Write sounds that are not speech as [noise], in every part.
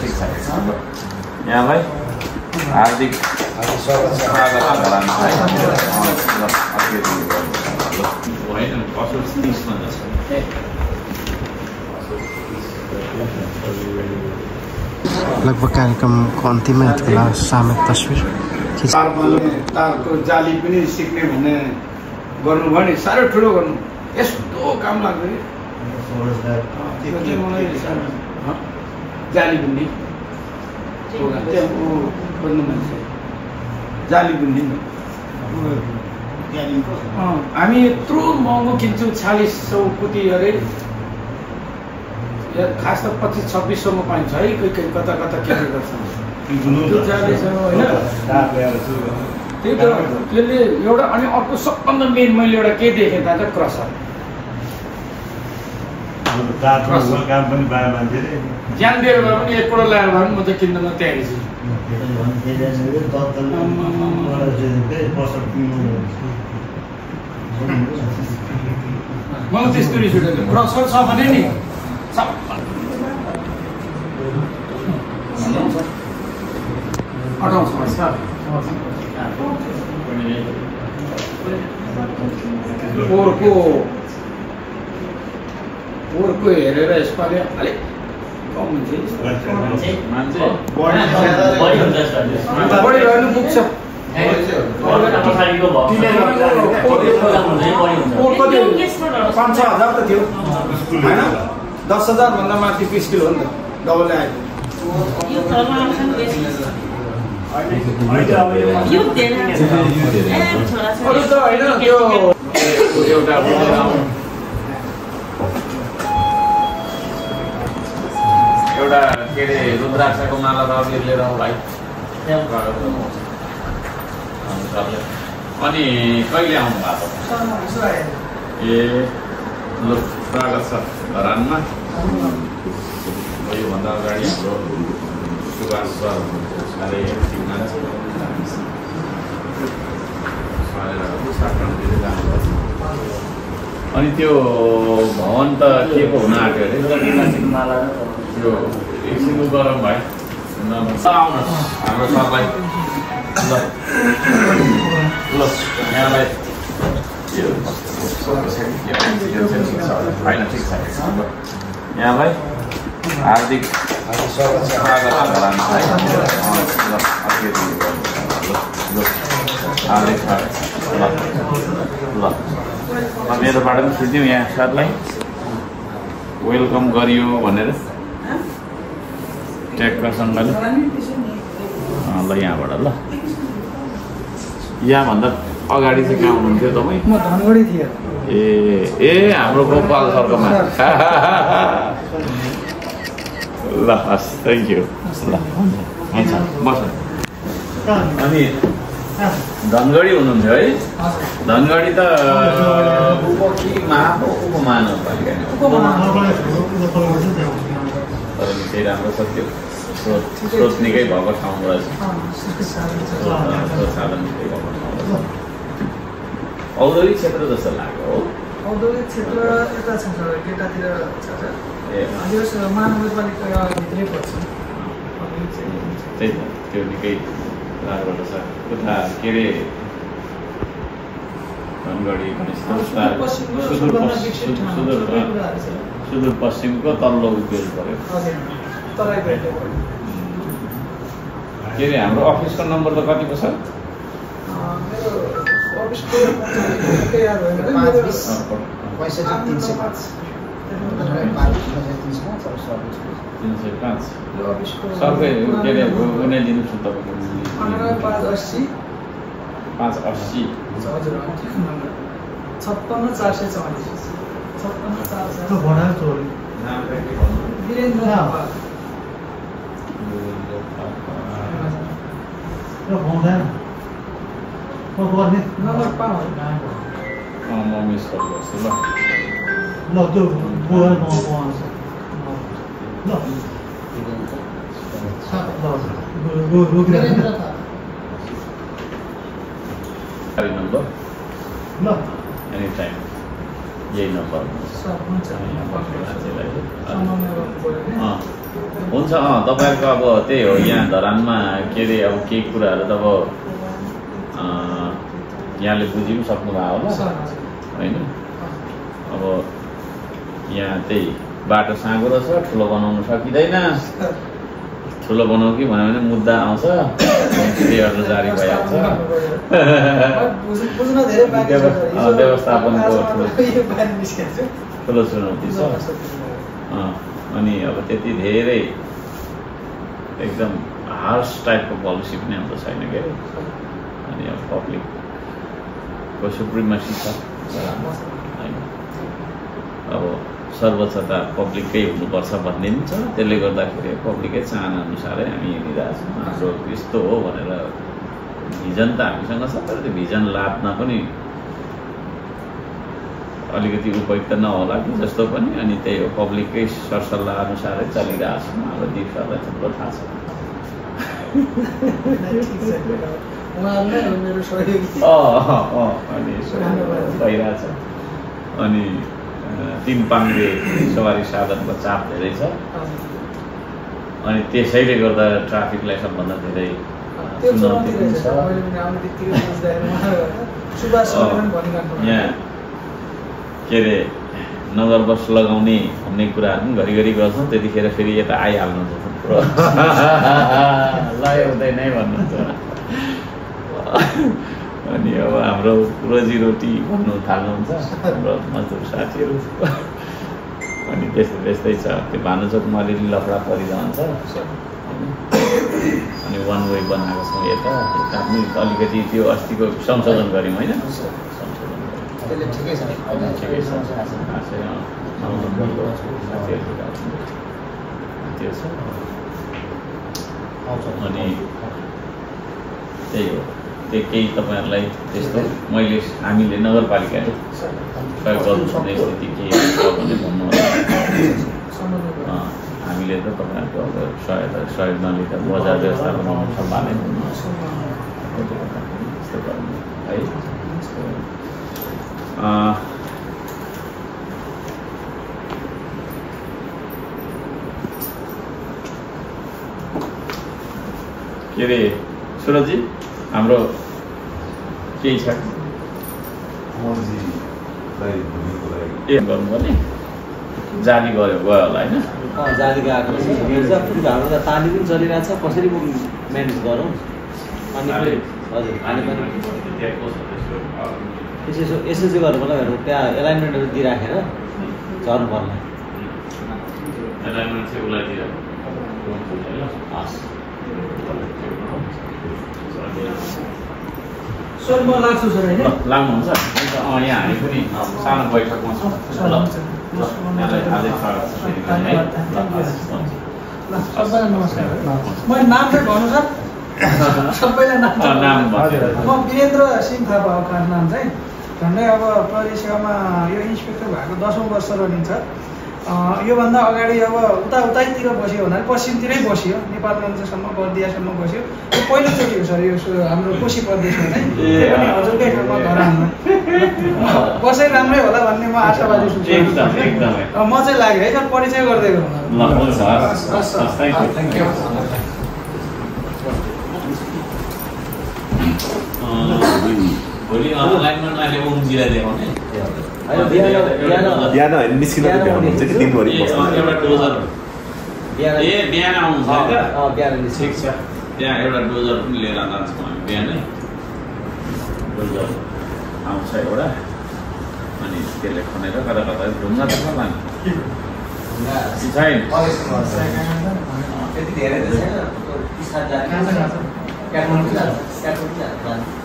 ठिक छ यहाँलाई हार्दिक लगभग कार्यक्रमको अन्तिममै ठुला सामूहिक तस्विर तारको जाली पनि सिक्ने भन्ने गर्नुभयो नि साह्रो ठुलो गर्नु यस्तो काम चाहिँ मलाई? जाली बुन्ने त्यहाँ ऊ खोज्नु मान्छे। जाली बुन्ने हामी यत्रो महँगो किन्छौँ चालिस सौ कुटी अरे। या खास त पच्चिस छब्बिस सौमा पाइन्छ है कोही कोही कता कता के के गर्छ त्यो चालिस सौ होइन त्यही त त्यसले एउटा अनि अर्को सबभन्दा मेन मैले एउटा के देखेँ त क्रसर। काम पनि पायो मान्छेले ज्यान दिएर भए पनि एकपल्ट ल्याएर भए पनि म त किन्नमा तयारी छु मलाई त्यस्तो रिस उठेको क्रसर छ भने नि। सब अठाउँछ सर पोहोरको हेरेर यसपालि अलिक कम हुन्छ मान्छे। बढी हुन्छ यसपालि। बढी भए पनि पुग्छ। पाँच छ हजार त थियो। होइन? दस हजारभन्दा माथि बिस किलो हो नि त। डबल आयो। अरू त होइन त्यो एउटा एउटा के अरे रुद्राक्षको माला त लिएर आऊ भाइ। अनि कहिले आउनु भएको? ए ल स्वागत छ धरानमा। योभन्दा अगाडि हाम्रो सुभाष सर मान्छे जानुभयो। अनि त्यो भवन त के को हुन आँट्यो अरे? माला यो एकछिन उ गरौँ भाइ आउनुहोस् हाम्रो सरलाई ल ल यहाँलाई यो होइन ठिक छ यहाँलाई हार्दिक स्वागत छ ल। ल, ल, हार्दिक स्वागत छ ल ल ल, मेरोबाट पनि सुनिदिउँ यहाँ सरलाई वेलकम गरियो भनेर ट्र्याक्टरसँगले अँ, ल यहाँबाट ल यहाँभन्दा अगाडि चाहिँ कहाँ हुनुहुन्थ्यो तपाईँ म धनगढी थिएँ ए ए हाम्रो गोपाल सरकोमा ल हस् थ्याङ्क यू ल हुन्छ बस अनि धनगढी हुनुहुन्थ्यो है धनगढी त उप कि महा उपमहानगरपालिका। तर नि त्यही राम्रो छ त्यो। स्रोत स्रोत निकै भएको ठाउँ रहेछ स्रोत साधन निकै भएको ठाउँ रहेछ औद्योगिक क्षेत्र जस्तो लाग्यो हो। औद्योगिक क्षेत्र यता छ सर गेटातिर छ ए। यो स- महानगरपालिका भित्रै पर्छ। त्यही त त्यो निकै राम्रो रहेछ उता के अरे धनगढी सुदूर सबभन्दा पश्चिम विकसित ठाउँ सुदूर सबै कुराहरू छ सुदूर पश्चिमको तल्लो उद्योग पऱ्यो के अरे हाम्रो अफिसको नम्बर त कति पो छ पाँच तिन सय के अरे बनाइदिनुहोस् न तपाईँको अस्सी पाँच अस्सी छप्पन्न चार सय चौवालिस छप्पन्न चार सय वीरेन्द्र थापा। नम्बर यही नम्बर हुन्छ अँ हुन्छ अँ तपाईँहरूको अब त्यही हो यहाँ धरानमा के अरे अब केही कुराहरू त अब अँ, यहाँले बुझि पनि सक्नुभयो होला होइन अब यहाँ त्यही बाटो साँगो रहेछ ठुलो बनाउनु सकिँदैन ठुलो बनाऊ कि भन्यो भने मुद्दा आउँछ। क्लियरले जारी भइहाल्छ। व्यवस्थापनको ठुलो-। ठुलो चुनौती छ। अनि अब त्यति धेरै एकदम हार्स टाइपको पोलिसी पनि हाम्रो छैन के? अरे अनि अब पब्लिकको सुप्रिमेसी छ। होइन। अब सर्वोच्चता पब्लिककै हुनुपर्छ भन्ने पनि छ। त्यसले गर्दाखेरि पब्लिकै चाहना अनुसारै हामी छौँ हाम्रो यस्तो हो भनेर भिजन त हामीसँग छ तर त्यो भिजन लाद्न पनि अलिकति उपयुक्त नहोला कि जस्तो पनि। अनि त्यही हो पब्लिककै सरसल्लाह अनुसारै चलिरहेको छौँ हाम्रो थुप्रो थाहा छ। अनि भइरहेछ। अनि पाङ्रे सवारी साधनको चाप धेरै छ। अनि त्यसैले गर्दा ट्राफिकलाई सबभन्दा धेरै चुनौती पनि छ। यहाँ के अरे नगर बस लगाउने भन्ने कुराहरू पनि घरिघरि गर्छौँ त्यतिखेर फेरि यता आइहाल्नुहुन्छ थुप्रो [laughs] ल हुँदैन भन्नुहुन्छ। अब हाम्रो रोजीरोटी भन्नु थाल्नुहुन्छ। हाम्रो मजदुर साथीहरू। अनि त्यस्तै त्यस्तै छ। त्यो भानुचोकमा अलिअलि लफडा परिरहन्छ। अनि वान वे बनाएको छौँ यता। यता पनि अलिकति त्यो अस्तिको संशोधन गऱ्यौँ होइन? संशोधन ठिकै छ। ठिकै छौँ। त्यो छ अनि त्यही हो। त्यो केही तपाईँहरूलाई त्यस्तो मैले हामीले नगरपालिकाले सहयोग गर्नुपर्ने स्थिति के भने भन्नु अँ, हामीले त तपाईँहरूको अब सहायता सहयोग नलिँदा बजार व्यवस्थापन आउनु सम्भाले भन्नु त्यस्तो गर्नु है। के अरे सुरजी? हाम्रो केही छ? ए गर्नुपर्ने। जाली गऱ्यो गयो होला होइन छ फेरि हाम्रो त पानी पनि चलिरहेको छ कसरी म्यानेज गरौँ? अनि हजुर पानी पनि। यसो यसो यसो चाहिँ गर्नु पर्ला त्यहाँ एलाइनमेन्टहरू दिइराखेर झर्नु पर्ला एलाइनमेन्ट चाहिँ उसलाई दिएर हस्। सर म लाग्छु सर होइन ल, लानुहुन्छ हुन्छ। अँ यहाँ हामी पनि सानो बैठकमा छौँ। ल यहाँलाई हार्दिक स्वागत छ है। सबैलाई नमस्कार। मैले नाम चाहिँ भन्नु सर? [laughs] सबैलाई नाम नाम। म वीरेन्द्र सिंह थापा हो खास नाम चाहिँ। झन्डै अब प्रहरी सेवामा यो इन्सपेक्टर भएको दसौँ वर्ष रनिङ छ अँ, योभन्दा अगाडि अब उता उतैतिर बस्यो भन्दा पश्चिमतिरै बस्यो। नेपालगञ्जसम्म बर्दियासम्म बस्यो। यो पहिलोचोटि हो सर यो हाम्रो कोशी प्रदेशमा चाहिँ त्यो पनि। हजुरकै ठाउँमा धरानमा कसै राम्रै होला भन्ने म आशावादी छु म चाहिँ लाग्यो। है सर परिचय गर्दै गरौँ। भोलि अनलाइनमा अहिले ओमजीलाई देखाउने। बिहान होइन निस्किँदा त भ्याउनुहुन्छ कि दिनभरि ए, अँ, बस्नु एउटा डोजर बिहान आउनुहुन्छ बिहान। ठिक छ त्यहाँ एउटा डोजर पनि लिएर जान्छौँ हामी बिहानै डोजर आउँछ एउटा अनि त्यसले खनेर कता कता ढुङ्गा त कहाँ लाने छैन त्यति धेरै त छैन तिस हजार काठमाडौँ काठमाडौँ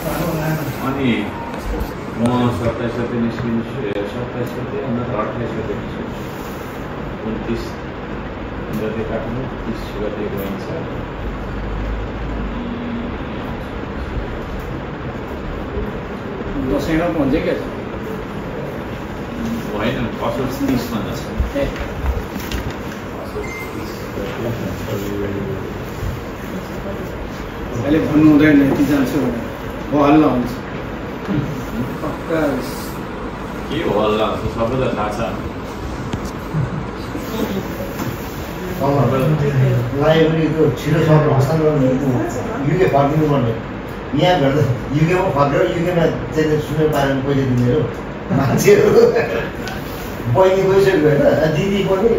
अनि म सत्ताइस गते निस्किन्छु सत्ताइस गते अन्त अठाइस गते निस्किन्छु उन्तिस गते काट्नु तिस गते गइन्छ। दसैँमा भन्छ क्या? होइन तिसमा जान्छ अहिले भन्नु हुँदैन यति जान्छु भने हो हल्ला हुन्छ पक्का के हो हल्ला हुन्छ सबैलाई थाहा छ पनि त्यो छिटो सर्नु हस्तान्तरण युके फर्किनु पर्ने यहाँ भेट्दा युकेमा फर्केर युकेमा चाहिँ सुनेर पारेर पैसा दिनेहरू मान्छेहरू बहिनी गइसक्यो होइन दिदी पनि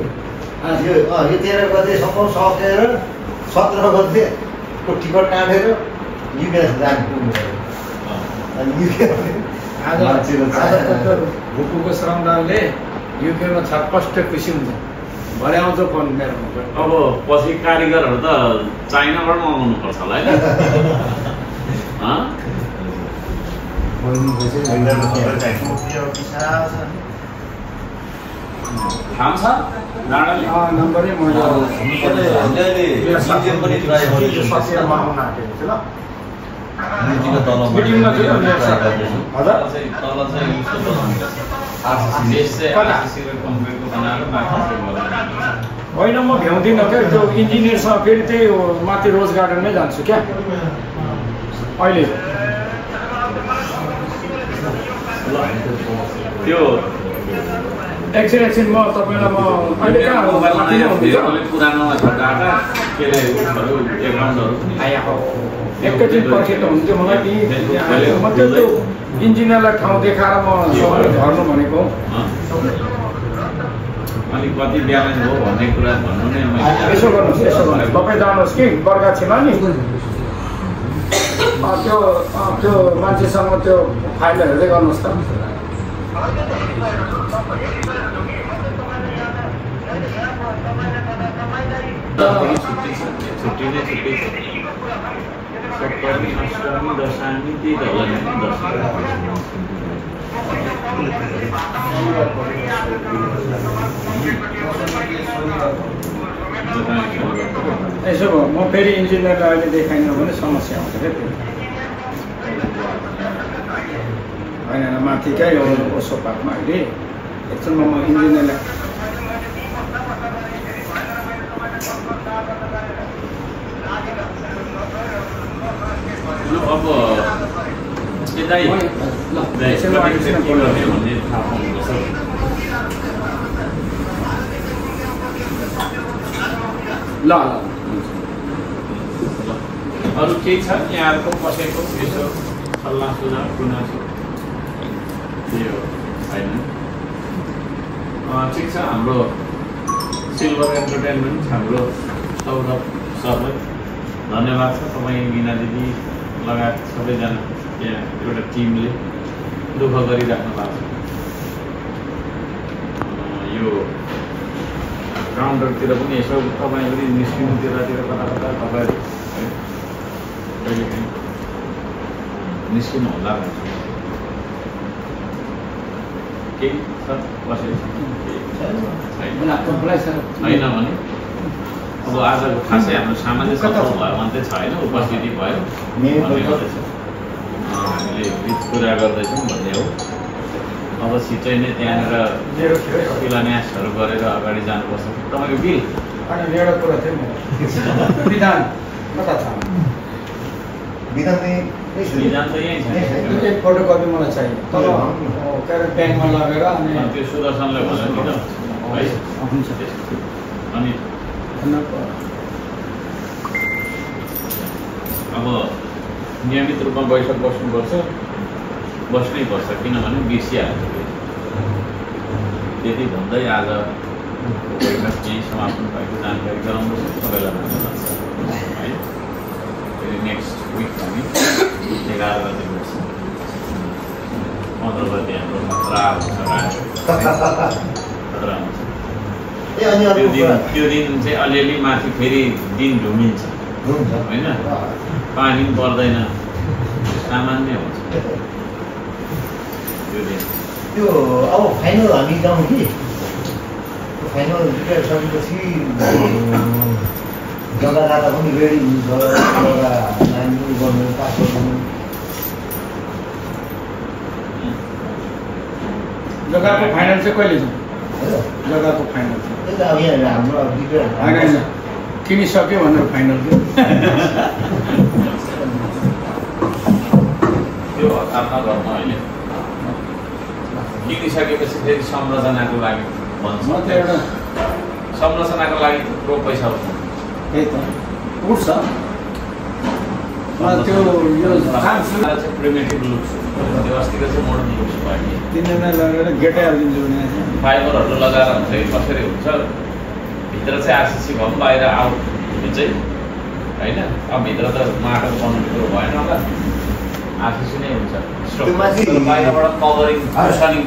यो यो तेह्र गतेसम्म सकेर सत्र गतेको टिकट काटेर युके जानु पुग्नु पऱ्यो अनि युके आज मान्छेको आज त भुकुको श्रमदानले युकेमा छटपष्ट खुसी हुन्छ भरे आउँछ फोन अब पछि कारिगरहरू त चाइनाबाट मगाउनु पर्छ होला होइन थाहा छ मैले बनाउने। होइन म भ्याउँदिनँ क्या त्यो इन्जिनियरसँग फेरि त्यही हो, माथि रोज गार्डनमै जान्छु क्या अहिले त्यो एकछिन एकछिन म तपाईँलाई म अहिले कहाँ मोबाइलमा माथि नै नयाँ हुनुहुन्छ? अलिक पुरानोमा छ डाटा के अरे एकाउन्टहरू एकैछिन पछि त हुन्थ्यो मलाई कि म त्यो इन्जिनियरलाई ठाउँ देखाएर म झर्नु भनेको? अनि कति ब्यालेन्स हो भन्ने कुरा भन्नु नै यसो गर्नुहोस् यसो गर्नुहोस् तपाईँ जानुहोस् कि बर्गाछिमा नि त्यो त्यो मान्छेसँग त्यो फाइल हेर्दै गर्नुहोस् त छुट्टी नै छुट्टी सप्तमी अष्टमी दशमी त्यही त होला नि यसो भयो म फेरि इन्जिनियरलाई अहिले देखाइनँ भने समस्या आउँछ क्या फेरि होइन माथिकै हो ओसो पार्कमा अहिले। एकछिनमा म इन्जिनियरलाई लु अब के गर्ने भन्ने थाहा पाउनुपर्छ ल ल अरू केही छ यहाँहरूको कसैको यसो सल्लाह सुझाव गुनासो यो छैन अँ, ठिक छ हाम्रो सिल्भर एन्टरटेनमेन्ट हाम्रो सौरभ सरलाई धन्यवाद छ तपाईँ मिना दिदी लगायत सबैजना यहाँ एउटा टिमले दुःख गरिराख्नु भएको छ। यो ग्राउन्डहरूतिर पनि यसो तपाईँ पनि निस्किनु त्यतातिर कता कता तपाईँहरू है कहिले काहीँ निस्किनु होला केही छ? कसै छैन भने अब आज खासै हाम्रो सामान्य सफल भयो भने चाहिँ छैन उपस्थिति भयो हामीले कुरा गर्दैछौँ भन्ने हो अब छिटै नै त्यहाँनिर शिलान्यासहरू गरेर अगाडि जानुपर्छ तपाईँको बिल अनि एउटा कुरा थियो नि विधान कता छ विधान चाहिँ यही छ नि। विधान त यहीँ छ यहीँ छ। एक फोटोकपी मलाई चाहियो तल अँ, के अरे ब्याङ्कमा लगेर अनि अनि त्यो सुदर्शनलाई भन्यो नि त है हुन्छ अनि अब नियमित रूपमा बैठक बस्नुपर्छ बस्नै पर्छ किनभने बिर्सिहाल्छ त्यति भन्दै आज बैठक चाहिँ समापन भएको जानकारी गराउँदैछ सबैलाई धन्यवाद। छ है फेरि नेक्स्ट विक हामी एघार गते भेट्छौँ पन्ध्र गते हाम्रो हुन्छ खतरा हुन्छ ए अनि त्यो दिन त्यो दिन चाहिँ अलिअलि माथि फेरि दिन ढुमिन्छ। होइन? पानी पनि पर्दैन। सामान्य हुन्छ। त्यो दिन। त्यो अब फाइनल हामी जाउँ कि? फाइनल सकेपछि जग्गा जाँदा पनि रेडी हुन्छ। जग्गा नानी गर्नु पास गर्नु। जग्गाको फाइनल चाहिँ कहिले छ जग्गाको फाइनल होइन होइन। किनिसक्यो भनेर फाइनल थियो त्यो हतार नगर्नु अहिले। किनिसकेपछि फेरि संरचनाको लागि भन्छ। म त एउटा संरचनाको लागि थुप्रो पैसा हुन्छ। त्यही त। उठ्छ। त्यो यो प्रिमेटिभ लुक्स त्यो अस्तिको चाहिँ मोडर्न लुक्स भयो नि तिनजना लगेर गेटै हालिदिन्छु भने फाइबरहरू लगाएर हुन्छ कि कसरी हुन्छ? भित्र चाहिँ आरसिसी भयो बाहिर आउट हुनु चाहिँ होइन? अब भित्र त माटो बनाउनु कुरो भएन होला। आरसिसी नै हुन्छ। बाहिरबाट कभरिङ कुसनिङ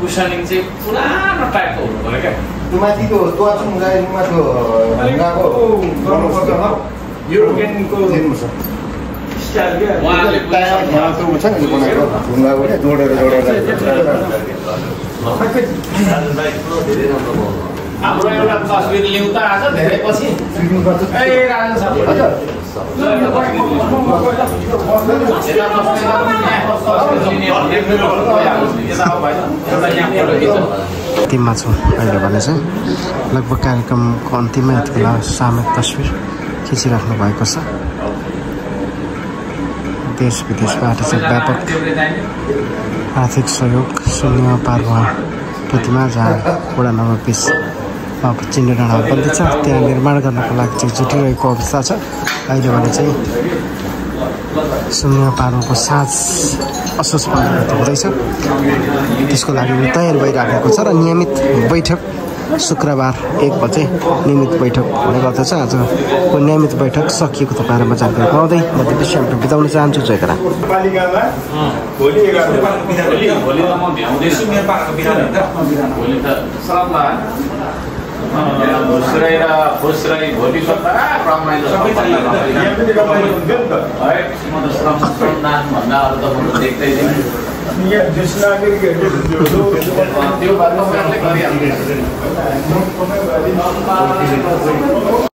कुसनिङ चाहिँ पुरानो टाइपको हुनु पऱ्यो क्या। माथिको त्यो गर्नुपर्छ त्यो छ नि बनाएको ढुङ्गाको क्या जोडेर जोडेर हाम्रो एउटा आज धेरै पछि ए पनि छौँ अहिले भने चाहिँ लगभग कार्यक्रमको अन्तिममा बेला सामूहिक तस्विर खिचिराख्नु भएको छ। देश विदेशबाट चाहिँ व्यापक आर्थिक सहयोग शून्य पारमा प्रतिमा जहाँ वडा नम्बर बिस चिन्डे डाँडा बन्दी छ। त्यहाँ निर्माण गर्नको लागि चाहिँ जुटिरहेको अवस्था छ। अहिले भने चाहिँ शून्य पार्नुको साँझ असोज पन्ध्र हुँदैछ। त्यसको लागि तयार भइराखेको छ र नियमित बैठक शुक्रबार एक बजे नियमित बैठक हुने गर्दछ आजको नियमित बैठक सकिएको तपाईँहरूमा जानकारी पाउँदै म त्यो विषयबाट बिताउन चाहन्छु जयकरा रमाइलो त देख्दैदिनँ यहाँ